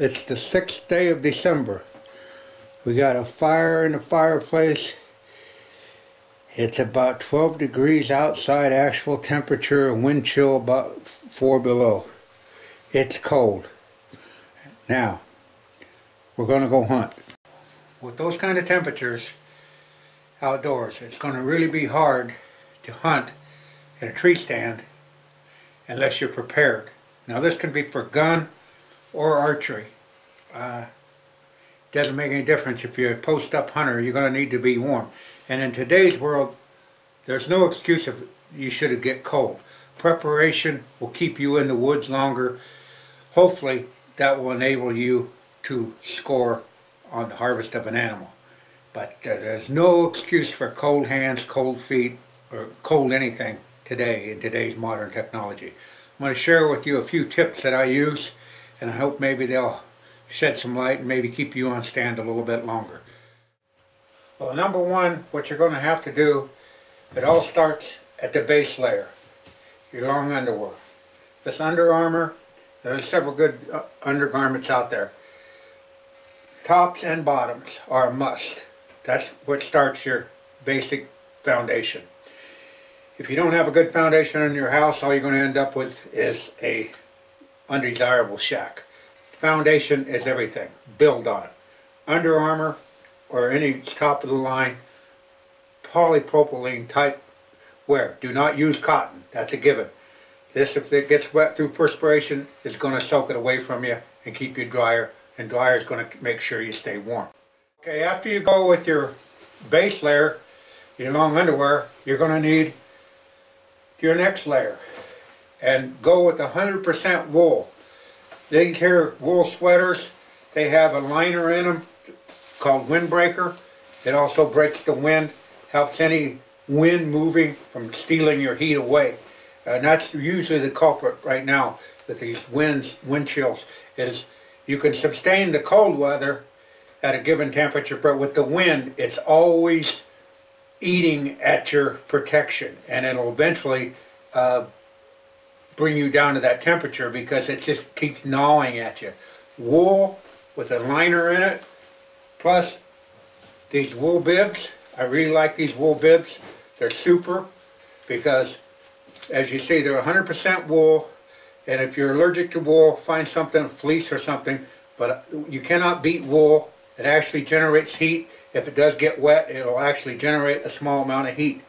It's the sixth day of December. We got a fire in the fireplace. It's about 12 degrees outside, actual temperature, and wind chill about 4 below. It's cold. Now, we're going to go hunt. With those kind of temperatures outdoors, it's going to really be hard to hunt in a tree stand unless you're prepared. Now this can be for gun or archery. Uh, doesn't make any difference if you're a post-up hunter, you're going to need to be warm. And in today's world, there's no excuse if you should get cold. Preparation will keep you in the woods longer. Hopefully, that will enable you to score on the harvest of an animal. But uh, there's no excuse for cold hands, cold feet, or cold anything today in today's modern technology. I'm going to share with you a few tips that I use and I hope maybe they'll shed some light and maybe keep you on stand a little bit longer. Well, number one, what you're going to have to do, it all starts at the base layer, your long underwear. This Under Armour, there's several good uh, undergarments out there. Tops and bottoms are a must. That's what starts your basic foundation. If you don't have a good foundation in your house, all you're going to end up with is a undesirable shack. Foundation is everything. Build on it. Under Armour or any top of the line polypropylene type wear. Do not use cotton. That's a given. This, if it gets wet through perspiration, is going to soak it away from you and keep you drier. And dryer is going to make sure you stay warm. Okay, after you go with your base layer, your long underwear, you're going to need your next layer and go with 100% wool. These here wool sweaters, they have a liner in them called windbreaker. It also breaks the wind, helps any wind moving from stealing your heat away. And that's usually the culprit right now with these winds, wind chills, is you can sustain the cold weather at a given temperature, but with the wind, it's always eating at your protection, and it'll eventually uh, bring you down to that temperature because it just keeps gnawing at you. Wool with a liner in it, plus these wool bibs. I really like these wool bibs. They're super because, as you see, they're 100% wool. And if you're allergic to wool, find something, fleece or something. But you cannot beat wool. It actually generates heat. If it does get wet, it'll actually generate a small amount of heat.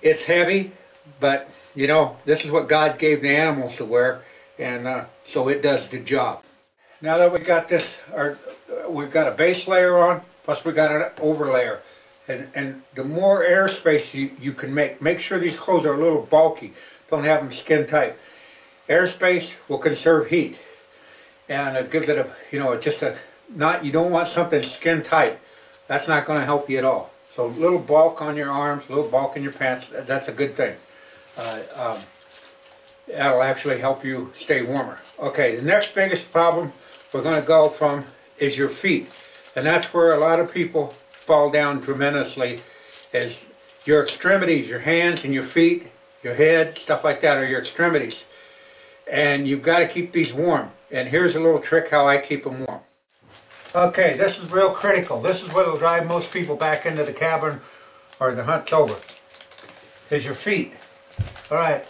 It's heavy, but, you know, this is what God gave the animals to wear, and uh, so it does the job. Now that we got this, our, we've got a base layer on, plus we got an overlayer. And, and the more airspace you, you can make, make sure these clothes are a little bulky. Don't have them skin tight. Airspace will conserve heat. And it gives it a, you know, just a, not, you don't want something skin tight. That's not going to help you at all. So little bulk on your arms, little bulk in your pants, that's a good thing uh, um, that'll actually help you stay warmer. Okay, the next biggest problem we're going to go from is your feet. And that's where a lot of people fall down tremendously is your extremities, your hands and your feet, your head, stuff like that are your extremities. And you've got to keep these warm. And here's a little trick how I keep them warm. Okay, this is real critical. This is what will drive most people back into the cabin or the hunt's over, is your feet. All right.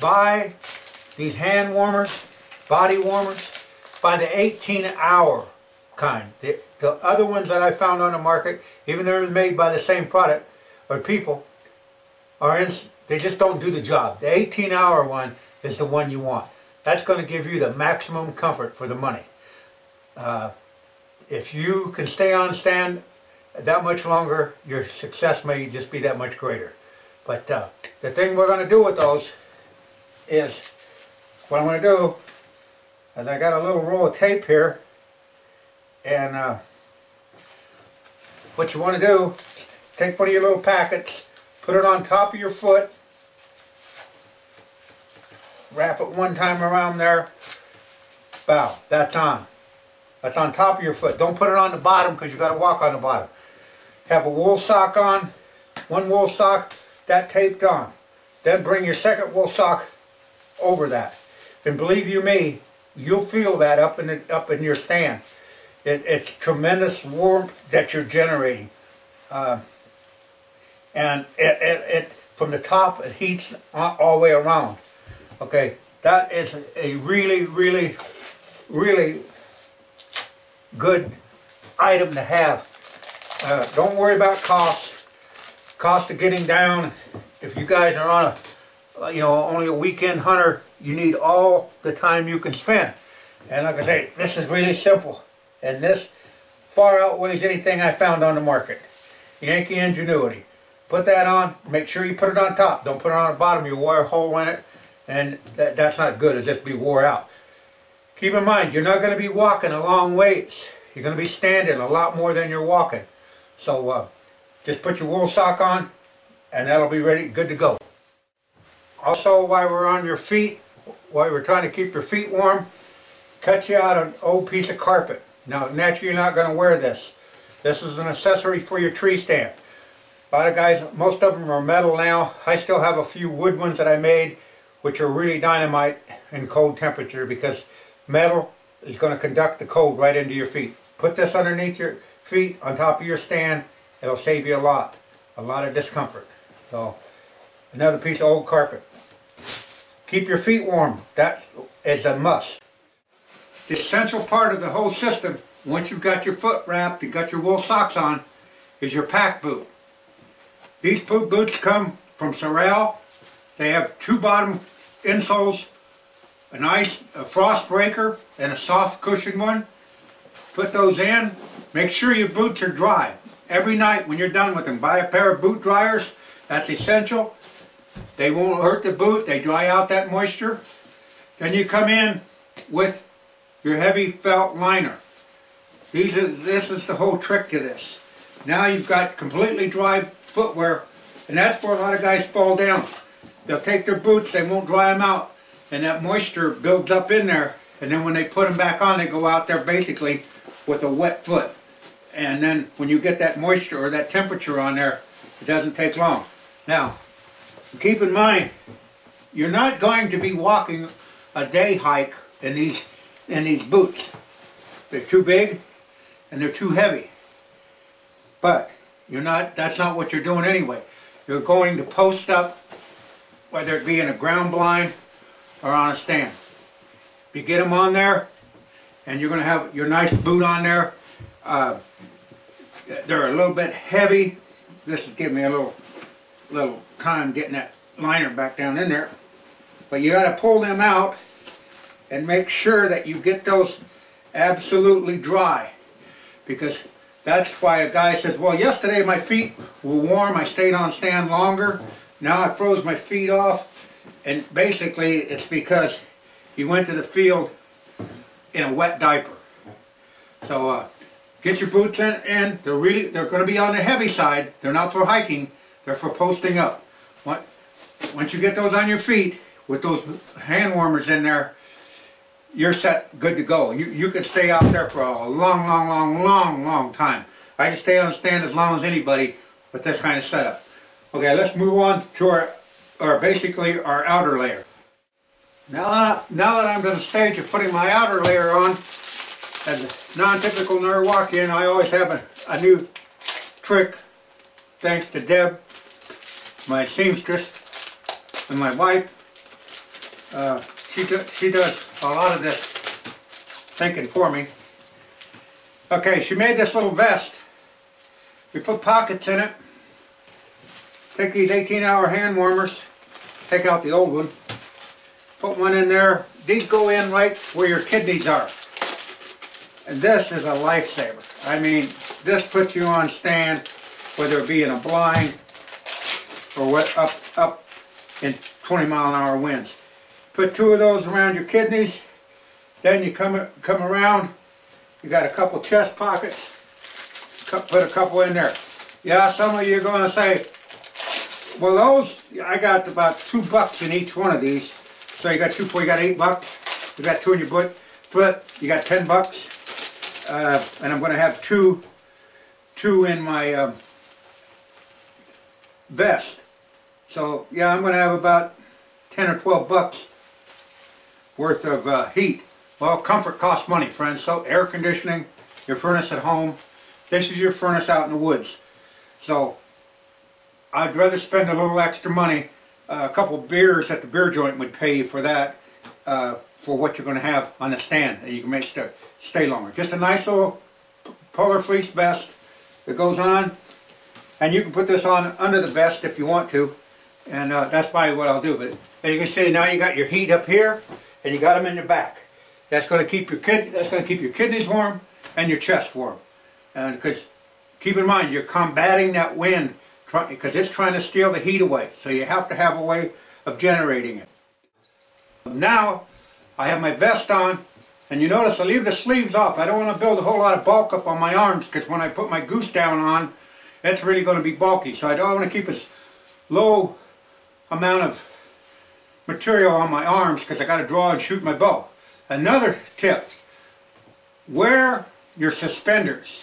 Buy these hand warmers, body warmers, by the 18 hour kind. The, the other ones that I found on the market, even though they're made by the same product or people, are in, they just don't do the job. The 18 hour one is the one you want. That's going to give you the maximum comfort for the money. Uh, if you can stay on stand that much longer, your success may just be that much greater. But uh, the thing we're going to do with those is, what I'm going to do is I got a little roll of tape here, and uh, what you want to do, take one of your little packets, put it on top of your foot, wrap it one time around there, bow, that's on. That's on top of your foot. Don't put it on the bottom because you got to walk on the bottom. Have a wool sock on, one wool sock, that taped on. Then bring your second wool sock over that. And believe you me, you'll feel that up in the, up in your stand. It, it's tremendous warmth that you're generating. Uh, and it, it, it, from the top, it heats all, the way around. Okay, that is a really, really, really good item to have. Uh, don't worry about cost. Cost of getting down. If you guys are on a, you know, only a weekend hunter, you need all the time you can spend. And like I say, this is really simple. And this far outweighs anything I found on the market. Yankee Ingenuity. Put that on, make sure you put it on top. Don't put it on the bottom, you wear a hole in it, and that, that's not good, it'll just be wore out. Keep in mind, you're not going to be walking a long ways. You're going to be standing a lot more than you're walking. So uh, just put your wool sock on, and that'll be ready, good to go. Also, while we're on your feet, while we're trying to keep your feet warm, cut you out an old piece of carpet. Now, naturally, you're not going to wear this. This is an accessory for your tree stand. A lot of guys, most of them are metal now. I still have a few wood ones that I made, which are really dynamite in cold temperature because metal is going to conduct the cold right into your feet. Put this underneath your feet on top of your stand. It'll save you a lot, a lot of discomfort. So, another piece of old carpet. Keep your feet warm. That is a must. The essential part of the whole system, once you've got your foot wrapped and got your wool socks on, is your pack boot. These boot boots come from Sorel. They have two bottom insoles, a nice a frost breaker, and a soft cushion one. Put those in. Make sure your boots are dry. Every night when you're done with them, buy a pair of boot dryers. That's essential. They won't hurt the boot. They dry out that moisture. Then you come in with your heavy felt liner. These are, this is the whole trick to this. Now you've got completely dry footwear, and that's where a lot of guys fall down. They'll take their boots, they won't dry them out, and that moisture builds up in there, and then when they put them back on, they go out there basically with a wet foot. And then when you get that moisture or that temperature on there, it doesn't take long. Now, keep in mind, you're not going to be walking a day hike in these in these boots. They're too big and they're too heavy. But you're not that's not what you're doing anyway. You're going to post up whether it be in a ground blind or on a stand. You get them on there and you're going to have your nice boot on there. Uh, they're a little bit heavy. This will give me a little little time getting that liner back down in there. But you got to pull them out and make sure that you get those absolutely dry. Because that's why a guy says, well, yesterday my feet were warm. I stayed on stand longer. Now I froze my feet off. And basically it's because you went to the field in a wet diaper. So uh, get your boots in, in. They're really they're going to be on the heavy side. They're not for hiking. They're for posting up. Once you get those on your feet with those hand warmers in there, you're set, good to go. You you can stay out there for a long, long, long, long, long time. I can stay on the stand as long as anybody with this kind of setup. Okay, let's move on to our, our basically our outer layer. Now, now that I'm to the stage of putting my outer layer on, as a non-typical Norwalkian, I always have a, a new trick, thanks to Deb, my seamstress, and my wife. Uh, she, do, she does a lot of this thinking for me. Okay, she made this little vest. We put pockets in it. Take these 18 hour hand warmers, take out the old one, put one in there. These go in right where your kidneys are. And this is a lifesaver. I mean, this puts you on stand, whether it be in a blind or what, up, up in 20 mile an hour winds. Put two of those around your kidneys. Then you come, come around, you got a couple chest pockets. Put a couple in there. Yeah, some of you are going to say, well, those, I got about two bucks in each one of these. So you got two, you got eight bucks. You got two in your foot, foot you got ten bucks. Uh, and I'm going to have two, two in my um, vest. So yeah, I'm going to have about 10 or 12 bucks worth of uh, heat Well, comfort costs money, friends. So air conditioning, your furnace at home, this is your furnace out in the woods. So I'd rather spend a little extra money. Uh, a couple beers at the beer joint would pay for that, uh, for what you're going to have on the stand that you can make stay, stay longer. Just a nice little polar fleece vest that goes on, and you can put this on under the vest if you want to, and uh, that's probably what I'll do. But you can see, now you got your heat up here, and you got them in your back. That's going to keep your kid. That's going to keep your kidneys warm and your chest warm, and because keep in mind you're combating that wind because it's trying to steal the heat away. So you have to have a way of generating it. Now I have my vest on and you notice I leave the sleeves off. I don't want to build a whole lot of bulk up on my arms because when I put my goose down on it's really going to be bulky. So I don't want to keep as low amount of material on my arms because I got to draw and shoot my bow. Another tip, wear your suspenders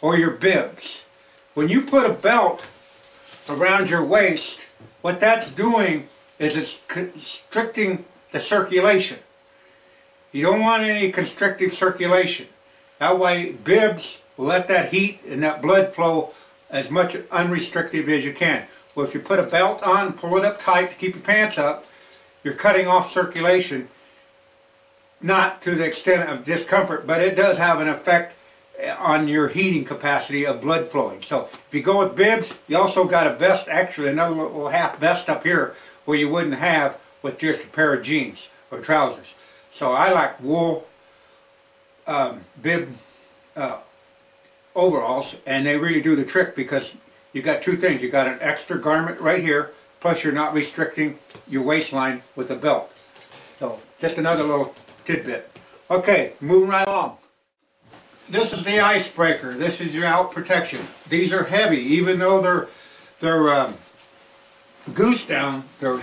or your bibs. When you put a belt around your waist, what that's doing is it's constricting the circulation. You don't want any constrictive circulation. That way bibs let that heat and that blood flow as much unrestricted as you can. Well, if you put a belt on, pull it up tight to keep your pants up, you're cutting off circulation, not to the extent of discomfort, but it does have an effect eh, on your heating capacity of blood flowing. So if you go with bibs, you also got a vest, actually another little half vest up here where you wouldn't have with just a pair of jeans or trousers. So I like wool um, bib uh, overalls and they really do the trick because you got two things. You got an extra garment right here plus you're not restricting your waistline with a belt. So just another little tidbit. Okay, moving right along. This is the icebreaker. This is your out protection. These are heavy, even though they're they're um, goose down. They're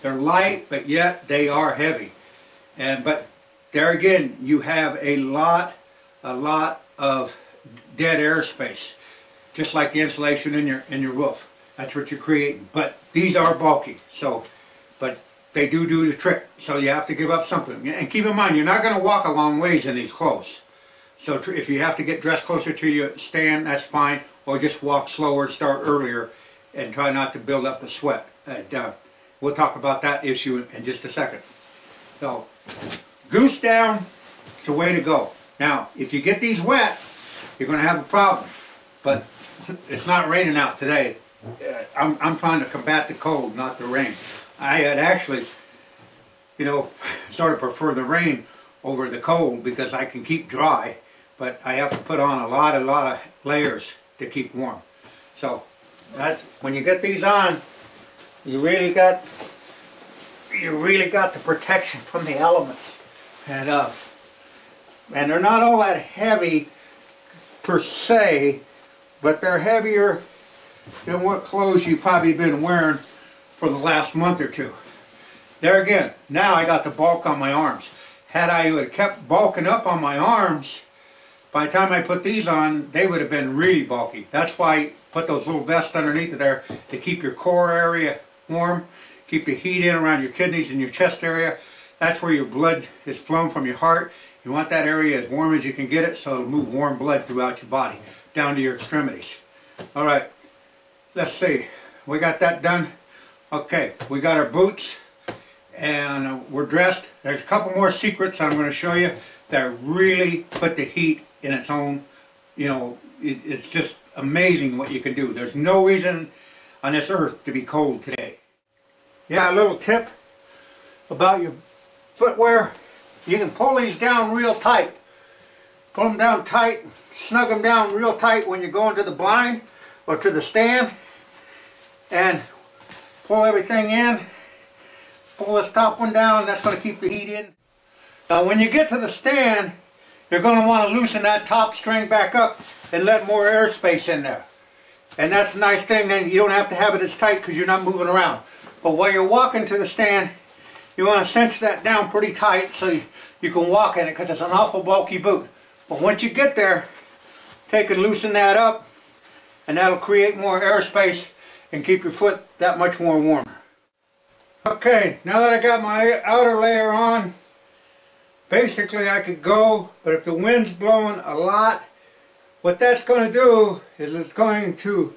they're light, but yet they are heavy. And but there again, you have a lot, a lot of dead airspace, just like the insulation in your in your roof. That's what you're creating. But these are bulky, so but they do do the trick. So you have to give up something. And keep in mind, you're not going to walk a long ways in these clothes. So if you have to get dressed closer to your stand, that's fine. Or just walk slower, start earlier, and try not to build up a sweat. And, uh, we'll talk about that issue in just a second. So, goose down is the way to go. Now, if you get these wet, you're going to have a problem. But it's not raining out today. Uh, I'm, I'm trying to combat the cold, not the rain. I had actually, you know, sort of prefer the rain over the cold because I can keep dry but I have to put on a lot, a lot of layers to keep warm. So that's when you get these on, you really got you really got the protection from the elements, and uh, and they're not all that heavy per se, but they're heavier than what clothes you've probably been wearing for the last month or two. There again, now I got the bulk on my arms. Had I kept bulking up on my arms, by the time I put these on, they would have been really bulky. That's why I put those little vests underneath there to keep your core area warm, keep the heat in around your kidneys and your chest area. That's where your blood is flowing from your heart. You want that area as warm as you can get it so it'll move warm blood throughout your body, down to your extremities. All right, let's see. We got that done. Okay, we got our boots and we're dressed. There's a couple more secrets I'm going to show you that really put the heat in its own, you know, it, it's just amazing what you can do. There's no reason on this earth to be cold today. Yeah, a little tip about your footwear. You can pull these down real tight. Pull them down tight, snug them down real tight when you're going to the blind or to the stand. And pull everything in. Pull this top one down, that's going to keep the heat in. Now when you get to the stand, you're going to want to loosen that top string back up and let more air space in there. And that's a nice thing, then you don't have to have it as tight because you're not moving around. But while you're walking to the stand, you want to cinch that down pretty tight so you, you can walk in it because it's an awful bulky boot. But once you get there, take and loosen that up and that'll create more airspace and keep your foot that much more warm. Okay, now that I got my outer layer on, basically I could go, but if the wind's blowing a lot, what that's going to do is it's going to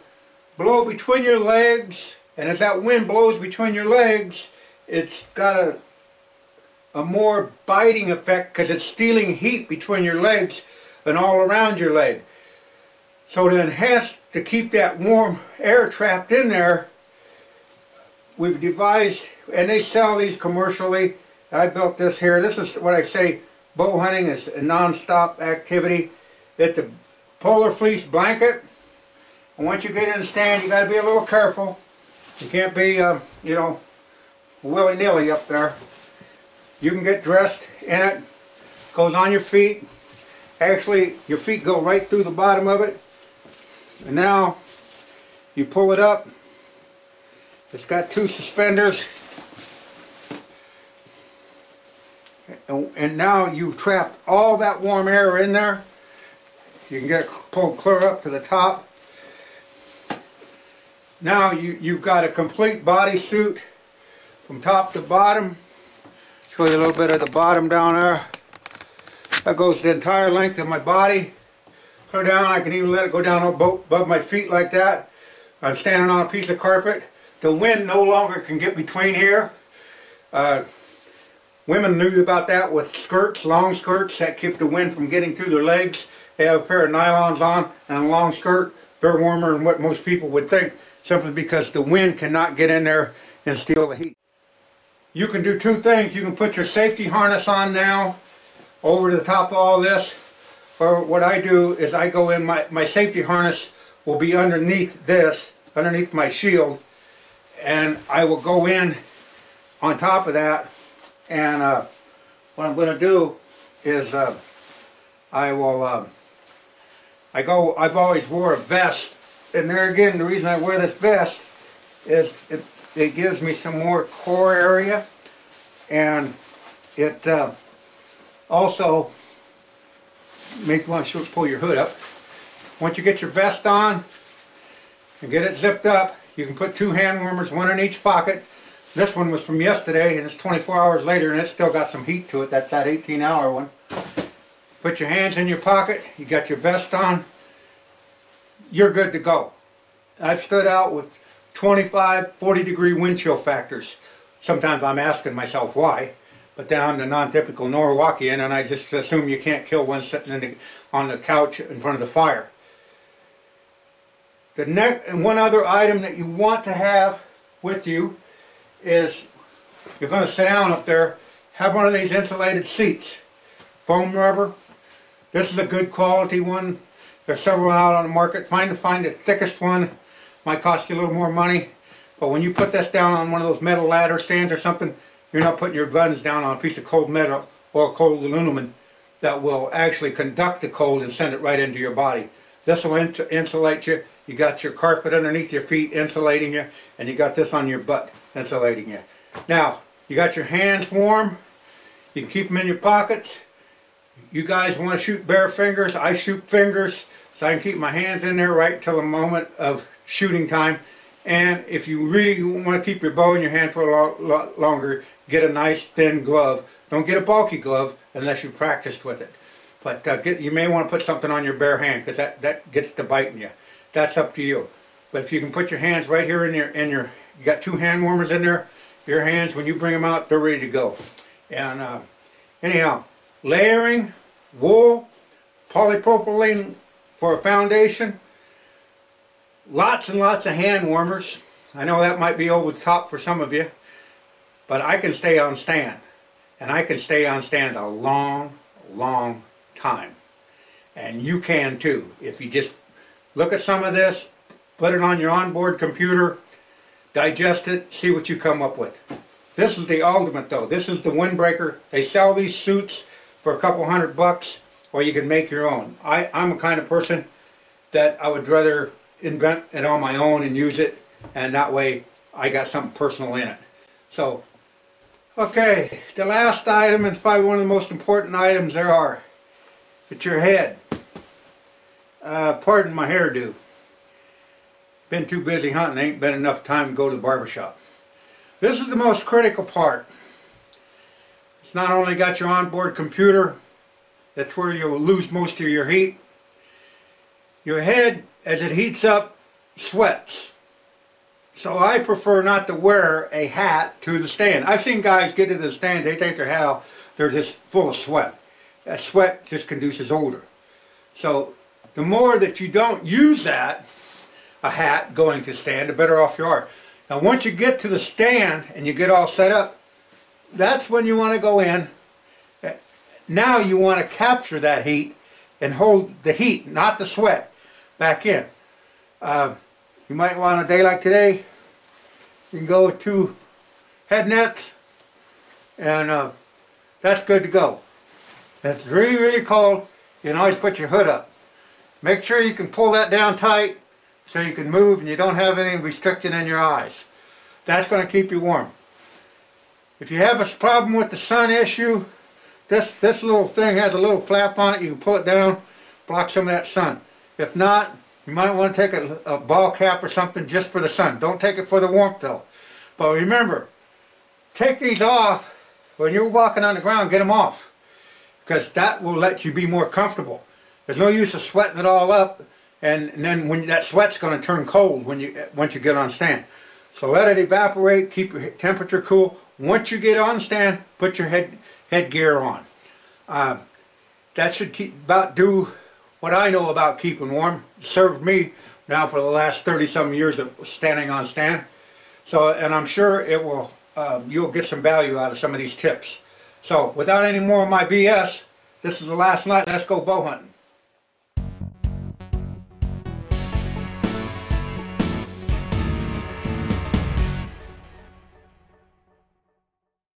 blow between your legs, and as that wind blows between your legs, it's got a, a more biting effect because it's stealing heat between your legs and all around your leg. So to enhance, to keep that warm air trapped in there, we've devised, and they sell these commercially. I built this here. This is what I say, bow hunting is a non-stop activity. It's a polar fleece blanket. And once you get in the stand, you got to be a little careful. You can't be, uh, you know, willy-nilly up there. You can get dressed in it. Goes on your feet. Actually, your feet go right through the bottom of it. And now, you pull it up. It's got two suspenders. And now you've trapped all that warm air in there. You can get pulled clear up to the top. Now you, you've got a complete body suit from top to bottom. Show you a little bit of the bottom down there. That goes the entire length of my body. Clear down, I can even let it go down above my feet like that. I'm standing on a piece of carpet. The wind no longer can get between here. Uh, women knew about that with skirts, long skirts, that keep the wind from getting through their legs. They have a pair of nylons on and a long skirt. They're warmer than what most people would think simply because the wind cannot get in there and steal the heat. You can do two things. You can put your safety harness on now over the top of all this. Or what I do is I go in, my, my safety harness will be underneath this, underneath my shield. And I will go in on top of that. And uh, what I'm going to do is uh, I will, uh, I go, I've always wore a vest and there again, the reason I wear this vest is it, it gives me some more core area and it uh, also makes you want to pull your hood up. Once you get your vest on and get it zipped up, you can put two hand warmers, one in each pocket. This one was from yesterday and it's 24 hours later and it's still got some heat to it. That's that 18 hour one. Put your hands in your pocket, you got your vest on, you're good to go. I've stood out with 25, 40 degree wind chill factors. Sometimes I'm asking myself why, but then I'm the non-typical Norwalkian and I just assume you can't kill one sitting the, on the couch in front of the fire. The next and one other item that you want to have with you is you're going to sit down up there, have one of these insulated seats, foam rubber. This is a good quality one. There's several out on the market. Find to find the thickest one. Might cost you a little more money. But when you put this down on one of those metal ladder stands or something, you're not putting your guns down on a piece of cold metal or cold aluminum that will actually conduct the cold and send it right into your body. This will insulate you. You got your carpet underneath your feet insulating you, and you got this on your butt insulating you. Now, you got your hands warm. You can keep them in your pockets. You guys want to shoot bare fingers. I shoot fingers. So I can keep my hands in there right until the moment of shooting time. And if you really want to keep your bow in your hand for a lot, longer, get a nice thin glove. Don't get a bulky glove unless you practiced with it. But uh, get, you may want to put something on your bare hand because that, that gets to biting you. That's up to you. But if you can put your hands right here in your, in your you got two hand warmers in there, your hands, when you bring them out, they're ready to go. And uh, anyhow, layering, wool, polypropylene for a foundation. Lots and lots of hand warmers. I know that might be over the top for some of you, but I can stay on stand. And I can stay on stand a long, long time. And you can too. If you just look at some of this, put it on your onboard computer, digest it, see what you come up with. This is the ultimate though. This is the windbreaker. They sell these suits for a couple hundred bucks or you can make your own. I, I'm a kind of person that I would rather invent it on my own and use it, and that way I got something personal in it. So, okay, the last item is probably one of the most important items there are. It's your head. Uh, pardon my hairdo. Been too busy hunting, ain't been enough time to go to the barbershop. This is the most critical part. It's not only got your onboard computer, that's where you'll lose most of your heat. Your head, as it heats up, sweats. So I prefer not to wear a hat to the stand. I've seen guys get to the stand, they take their hat off, they're just full of sweat. That sweat just conduces odor. So the more that you don't use that, a hat going to stand, the better off you are. Now once you get to the stand and you get all set up, that's when you want to go in. Now you want to capture that heat and hold the heat, not the sweat, back in. Uh, you might want a day like today, you can go to head nets and uh, that's good to go. It's really, really cold, you can always put your hood up. Make sure you can pull that down tight so you can move and you don't have any restriction in your eyes. That's going to keep you warm. If you have a problem with the sun issue, this, this little thing has a little flap on it. You can pull it down, block some of that sun. If not, you might want to take a, a ball cap or something just for the sun. Don't take it for the warmth though. But remember, take these off when you're walking on the ground, get them off. Because that will let you be more comfortable. There's no use of sweating it all up and, and then when that sweat's going to turn cold when you once you get on stand. So let it evaporate, keep your temperature cool. Once you get on stand, put your head headgear on. Uh, that should keep about do what I know about keeping warm. It served me now for the last 30 some years of standing on stand. So, and I'm sure it will, um, you'll get some value out of some of these tips. So, without any more of my BS, this is the last night. Let's go bow hunting.